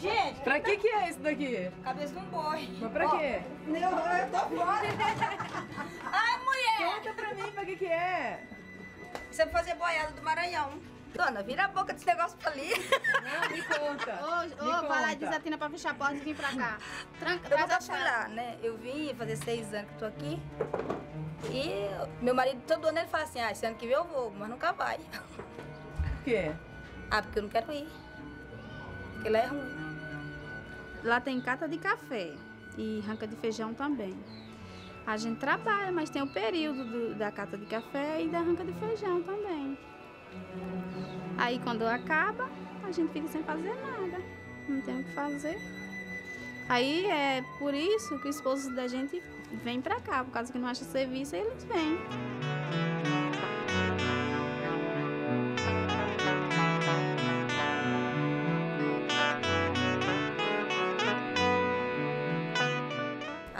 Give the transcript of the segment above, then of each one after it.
Gente, Pra que que é isso daqui? cabeça de um boi. Mas pra quê? Não, eu tô fora. Ai, mulher! Conta pra mim pra que que é. Você vai fazer boiada do Maranhão. Dona, vira a boca desse negócio pra ali. Não, me conta. Ô, ô, vai lá e conta. diz a Tina pra fechar a porta e vir pra cá. Tranca, Eu nunca a fui lá, né? Eu vim fazer seis anos que tô aqui. E meu marido, todo ano ele fala assim, ah, esse ano que vem eu vou, mas nunca vai. Por quê? Ah, porque eu não quero ir. Porque lá é ruim. Lá tem cata de café e ranca de feijão também. A gente trabalha, mas tem o período do- da cata de café e da ranca de feijão também. Aí quando acaba, a gente fica sem fazer nada. Não tem o que fazer. Aí é por isso que o esposo da gente vem pra cá, por causa que não acha serviço, eles vêm.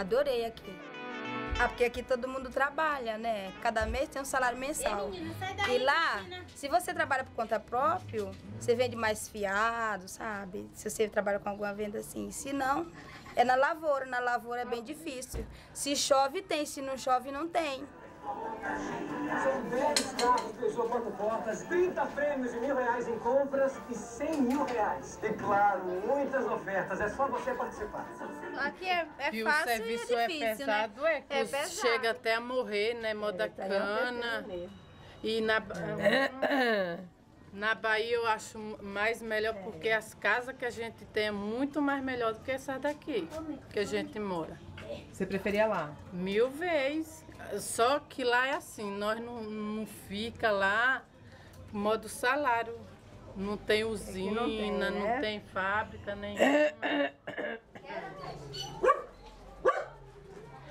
Adorei aqui. Ah, porque aqui todo mundo trabalha, né? Cada mês tem um salário mensal. E lá, se você trabalha por conta própria, você vende mais fiado, sabe? Se você trabalha com alguma venda assim. Se não, é na lavoura. Na lavoura é bem difícil. Se chove, tem. Se não chove, não tem. São 10 carros Peugeot quatro portas, 30 prêmios de mil reais em compras e 100 mil reais. E claro, muitas ofertas. É só você participar. Aqui é, é que fácil o serviço e é difícil, é pesado, né? é que É pesado. chega até a morrer, né? Moda cana. E na, na Bahia eu acho mais melhor porque as casas que a gente tem é muito mais melhor do que essas daqui que a gente mora. Você preferia lá? Mil vezes. Só que lá é assim, nós não, não fica lá modo salário. Não tem usina, não tem, não né? tem fábrica, nem.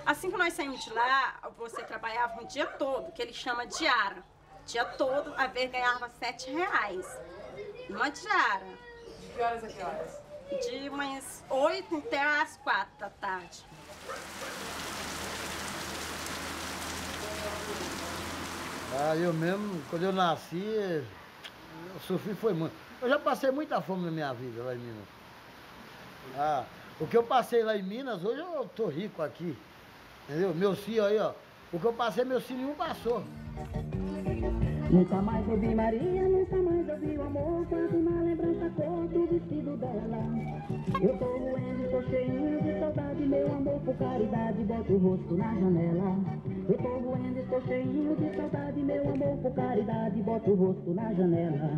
Assim que nós saímos de lá, você trabalhava um dia todo, que ele chama diária. Dia todo, a vez ganhava sete reais. Uma diária. De que horas a que horas? De umas oito até as quatro da tarde. Ah, eu mesmo, quando eu nasci, eu sofri foi muito. Eu já passei muita fome na minha vida lá em Minas. Ah, o que eu passei lá em Minas, hoje eu tô rico aqui. Entendeu? Meu filho aí, ó. O que eu passei, meu filho nenhum passou. Nunca mais ouvi Maria, nunca mais ouvi o amor Quando na lembrança cor do vestido dela Eu tô doendo, tô cheio de saudade Meu amor, por caridade, bota o rosto na janela Eu tô doendo, tô cheio de saudade Meu amor, por caridade, bota o rosto na janela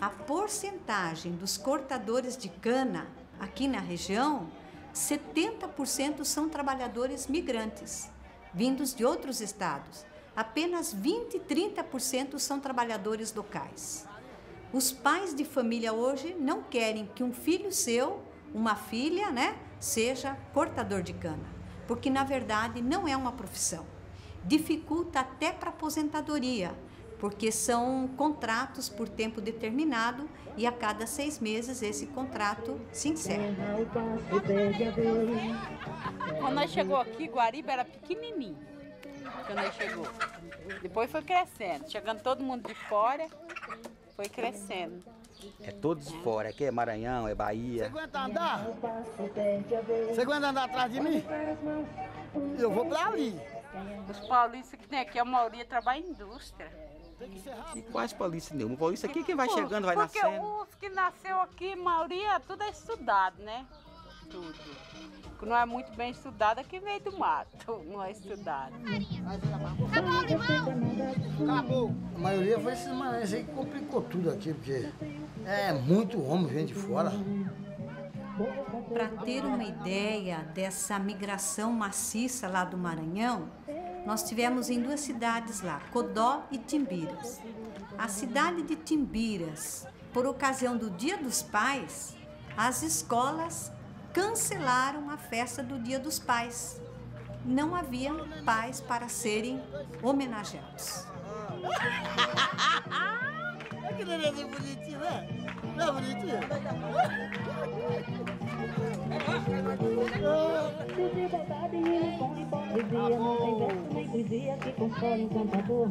A porcentagem dos cortadores de cana aqui na região, 70% são trabalhadores migrantes, vindos de outros estados. Apenas 20 e 30% são trabalhadores locais. Os pais de família hoje não querem que um filho seu, uma filha, né, seja cortador de cana, porque na verdade não é uma profissão. Dificulta até para aposentadoria, porque são contratos por tempo determinado e a cada seis meses esse contrato se encerra. Quando nós chegou aqui, Guariba era pequenininho. Quando nós chegou. Depois foi crescendo. Chegando todo mundo de fora, foi crescendo. É todos fora, aqui é Maranhão, é Bahia. Aguenta andar? Você aguenta andar atrás de mim? Eu vou pra ali. Os paulistas que tem aqui, a maioria trabalha em indústria. E quase polícia nenhuma. Polícia aqui, quem vai chegando, vai Porque nascendo. os que nasceu aqui, a maioria, tudo é estudado, né? Tudo. Que não é muito bem estudado é que veio do mato, não é estudado. Acabou o limão! A maioria foi esses maranhenses aí que complicou tudo aqui, porque é muito homem vem de fora. Para ter uma ideia dessa migração maciça lá do Maranhão, nós tivemos em duas cidades lá, Codó e Timbiras. A cidade de Timbiras, por ocasião do Dia dos Pais, as escolas cancelaram a festa do Dia dos Pais. Não havia pais para serem homenageados. Que nenenzinho bonitinho, né? Não é bonitinho? dizia, não tem verso nem poesia que console um cantador.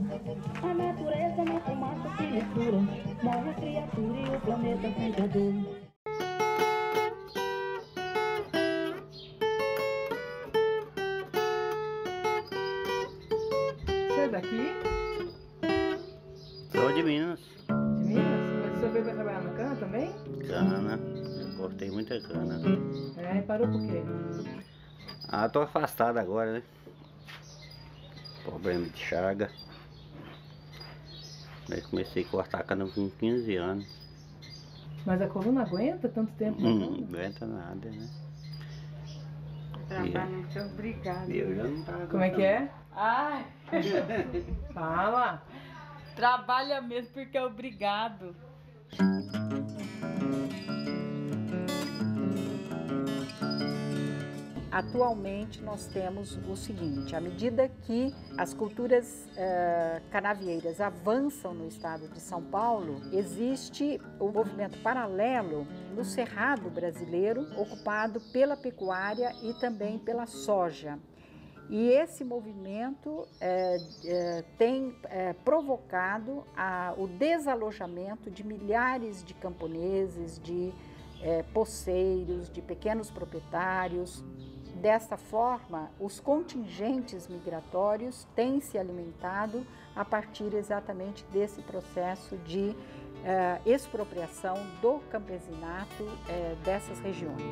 A natureza na fumaça se mistura, morre a criatura e o planeta a dor. É daqui? Sou de Minas. De Minas? Mas o senhor veio pra trabalhar na cana também? Cana. Eu cortei muita cana. É, e parou por quê? Ah, tô afastado agora, né? Problema de chaga. Mas comecei a cortar cana com 15 anos. Mas a coluna aguenta tanto tempo? Hum, não aguenta nada, né? Trabalho muito obrigada. Eu já não tava Como é que é? Ai, Fala! trabalha mesmo porque é obrigado. Atualmente nós temos o seguinte: à medida que as culturas eh, canavieiras avançam no estado de São Paulo, existe o movimento paralelo no cerrado brasileiro, ocupado pela pecuária e também pela soja. E esse movimento eh, eh, tem eh, provocado a- o desalojamento de milhares de camponeses, de eh, poceiros, de pequenos proprietários. Desta forma, os contingentes migratórios têm se alimentado a partir exatamente desse processo de eh, expropriação do campesinato eh, dessas regiões.